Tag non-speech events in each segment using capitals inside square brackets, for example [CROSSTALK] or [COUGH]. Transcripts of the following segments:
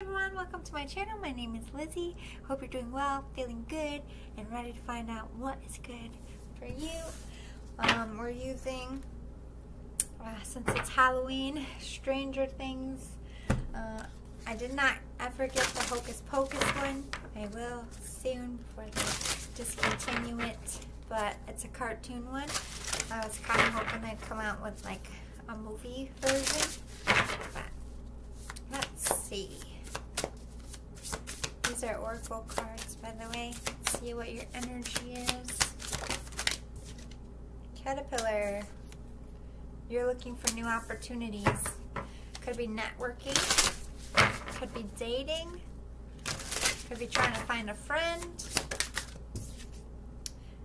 everyone, welcome to my channel. My name is Lizzy. Hope you're doing well, feeling good, and ready to find out what is good for you. Um, we're using, uh, since it's Halloween, Stranger Things. Uh, I did not ever get the Hocus Pocus one. I will soon before they discontinue it, but it's a cartoon one. I was kind of hoping they'd come out with like a movie version, but let's see. These are Oracle cards, by the way. Let's see what your energy is. Caterpillar. You're looking for new opportunities. Could be networking. Could be dating. Could be trying to find a friend.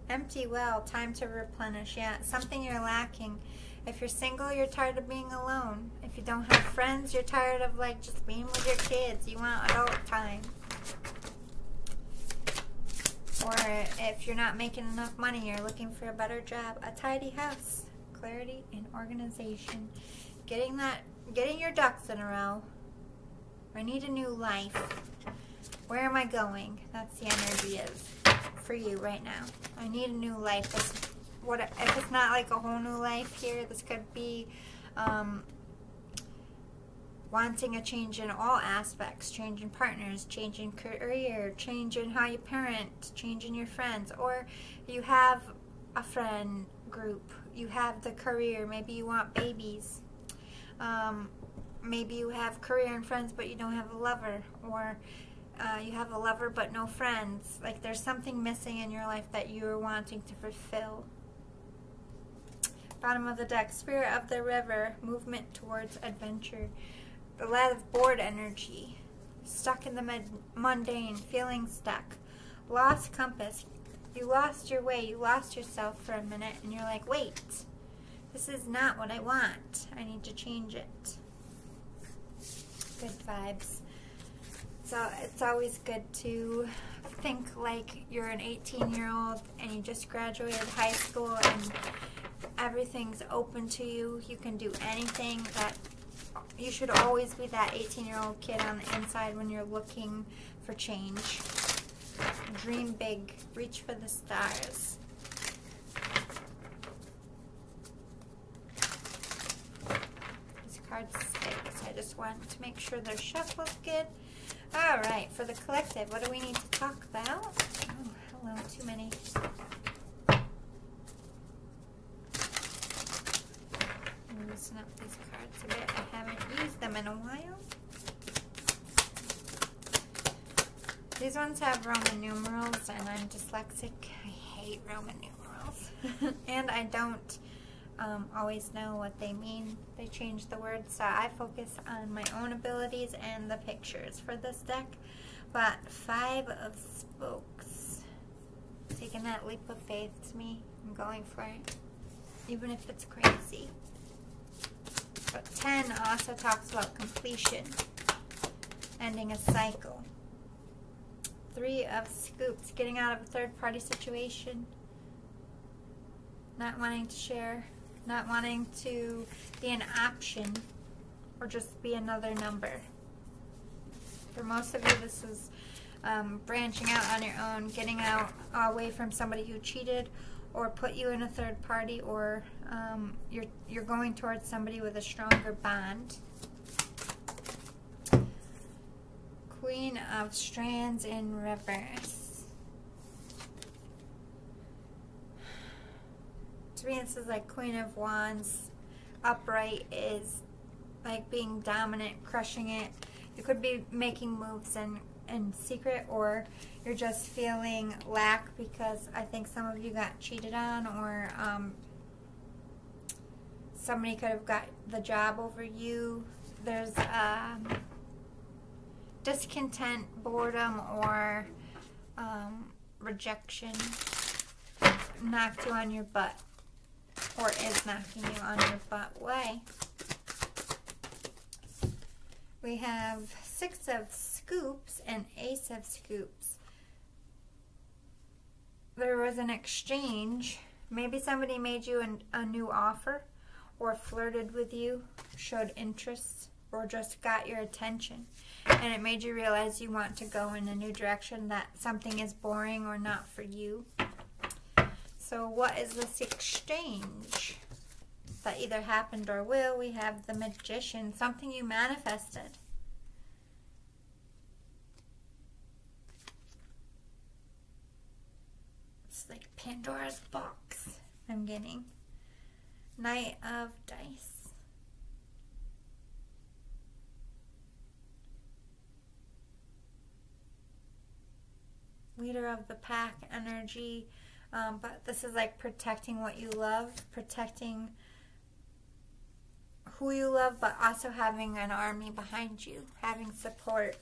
Empty well. Time to replenish. Yeah, something you're lacking. If you're single, you're tired of being alone. If you don't have friends, you're tired of like just being with your kids. You want adult time. Or if you're not making enough money, you're looking for a better job, a tidy house, clarity and organization. Getting that, getting your ducks in a row. I need a new life. Where am I going? That's the energy is for you right now. I need a new life. This, what if it's not like a whole new life here? This could be um, wanting a change in all aspects, changing partners, changing career, changing how you parent, changing your friends, or you have a friend group, you have the career, maybe you want babies, um, maybe you have career and friends but you don't have a lover, or uh, you have a lover but no friends. Like there's something missing in your life that you're wanting to fulfill. Bottom of the deck, Spirit of the River, movement towards adventure a lot of bored energy, stuck in the mundane, feeling stuck, lost compass. You lost your way, you lost yourself for a minute, and you're like, wait, this is not what I want. I need to change it. Good vibes. So it's always good to think like you're an 18 year old and you just graduated high school and everything's open to you. You can do anything that you should always be that 18 year old kid on the inside when you're looking for change. Dream big, reach for the stars. These cards stick, so I just want to make sure they're shuffled good. All right, for the collective, what do we need to talk about? Oh, hello, too many. Loosen up these cards a bit. I haven't used them in a while. These ones have Roman numerals and I'm dyslexic. I hate Roman numerals. [LAUGHS] and I don't um, always know what they mean. They change the words, so I focus on my own abilities and the pictures for this deck. But Five of Spokes. Taking that leap of faith to me. I'm going for it. Even if it's crazy. But 10 also talks about completion, ending a cycle. Three of scoops, getting out of a third party situation, not wanting to share, not wanting to be an option, or just be another number. For most of you, this is um, branching out on your own, getting out away from somebody who cheated or put you in a third party or um, you're, you're going towards somebody with a stronger bond. Queen of Strands in reverse. To me, this is like Queen of Wands. Upright is like being dominant, crushing it. You could be making moves and in secret or you're just feeling lack because I think some of you got cheated on or um, somebody could have got the job over you. There's um, discontent, boredom, or um, rejection knocked you on your butt or is knocking you on your butt way. We have six of scoops and ace of scoops. There was an exchange. Maybe somebody made you an, a new offer or flirted with you, showed interest or just got your attention and it made you realize you want to go in a new direction that something is boring or not for you. So what is this exchange that either happened or will? We have the magician, something you manifested. Like Pandora's box I'm getting. Knight of Dice. leader of the pack energy. Um, but this is like protecting what you love, protecting who you love, but also having an army behind you, having support.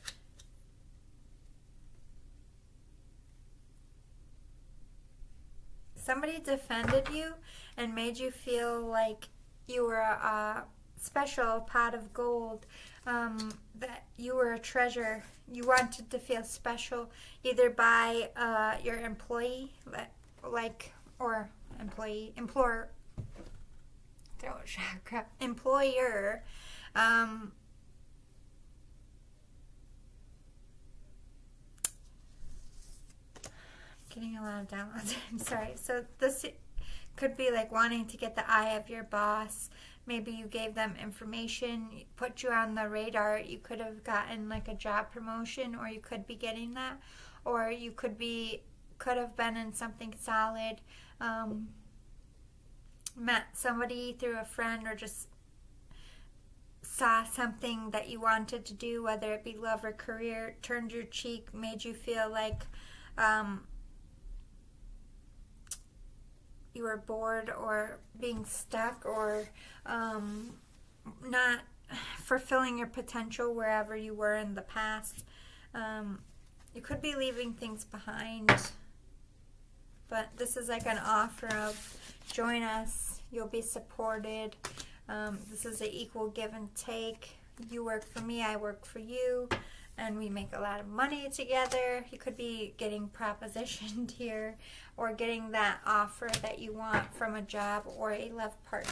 Somebody defended you and made you feel like you were a special pot of gold, um, that you were a treasure. You wanted to feel special either by uh, your employee, like, or employee, employer, throat chakra, [LAUGHS] employer, um, getting a lot of downloads. [LAUGHS] I'm sorry. So this could be like wanting to get the eye of your boss, maybe you gave them information, put you on the radar. You could have gotten like a job promotion, or you could be getting that, or you could be could have been in something solid. Um, met somebody through a friend, or just saw something that you wanted to do, whether it be love or career, turned your cheek, made you feel like um, you were bored or being stuck or um, not fulfilling your potential wherever you were in the past. Um, you could be leaving things behind, but this is like an offer of join us, you'll be supported. Um, this is an equal give and take. You work for me, I work for you and we make a lot of money together. You could be getting propositioned [LAUGHS] here or getting that offer that you want from a job or a love partner.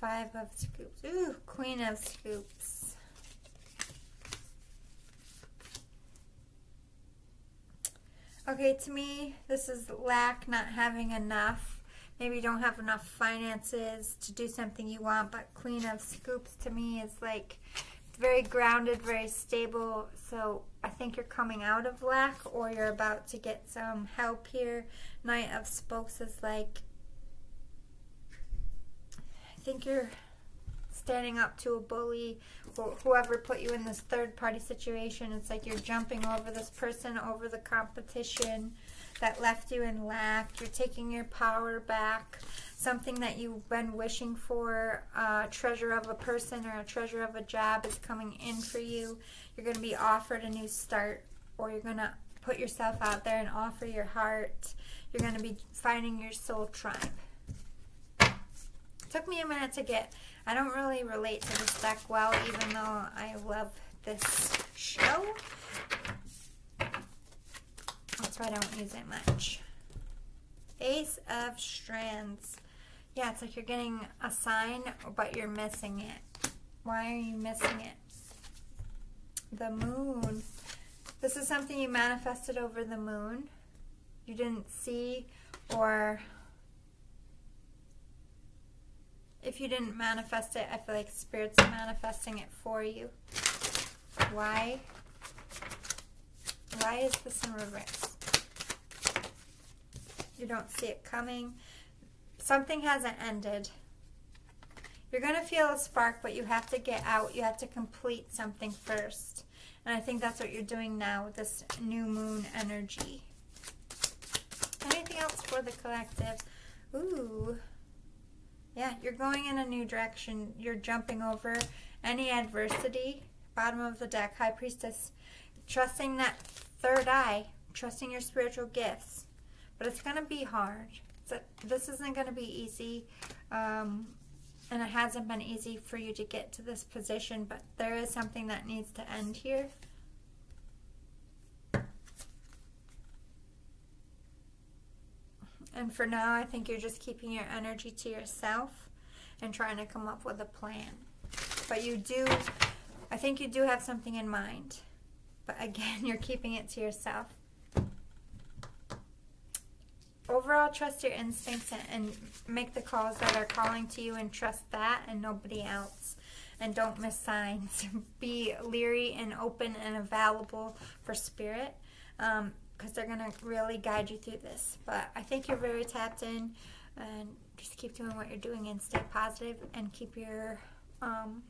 Five of scoops. Ooh, queen of scoops. Okay, to me, this is lack, not having enough maybe you don't have enough finances to do something you want, but Queen of Scoops to me is like very grounded, very stable. So I think you're coming out of lack or you're about to get some help here. Knight of Spokes is like, I think you're standing up to a bully or whoever put you in this third party situation. It's like you're jumping over this person, over the competition that left you in lack. You're taking your power back. Something that you've been wishing for, a treasure of a person or a treasure of a job is coming in for you. You're going to be offered a new start or you're going to put yourself out there and offer your heart. You're going to be finding your soul tribe. took me a minute to get, I don't really relate to this deck well, even though I love this show. That's why I don't use it much. Ace of Strands. Yeah, it's like you're getting a sign, but you're missing it. Why are you missing it? The moon. This is something you manifested over the moon. You didn't see or if you didn't manifest it, I feel like Spirit's are manifesting it for you. Why? Why is this in reverse? You don't see it coming. Something hasn't ended. You're going to feel a spark, but you have to get out. You have to complete something first. And I think that's what you're doing now with this new moon energy. Anything else for the collective? Ooh. Yeah, you're going in a new direction. You're jumping over any adversity. Bottom of the deck, High Priestess. Trusting that third eye, trusting your spiritual gifts. But it's going to be hard. So this isn't going to be easy. Um, and it hasn't been easy for you to get to this position, but there is something that needs to end here. And for now, I think you're just keeping your energy to yourself and trying to come up with a plan. But you do, I think you do have something in mind. But again, [LAUGHS] you're keeping it to yourself. Overall, trust your instincts and, and make the calls that are calling to you and trust that and nobody else. And don't miss signs. [LAUGHS] Be leery and open and available for spirit because um, they're going to really guide you through this. But I think you're very tapped in and just keep doing what you're doing and stay positive and keep your um,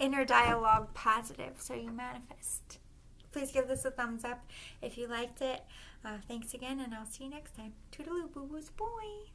inner dialogue positive so you manifest. Please give this a thumbs up if you liked it. Uh, thanks again, and I'll see you next time. Toodaloo, boo boos, boy.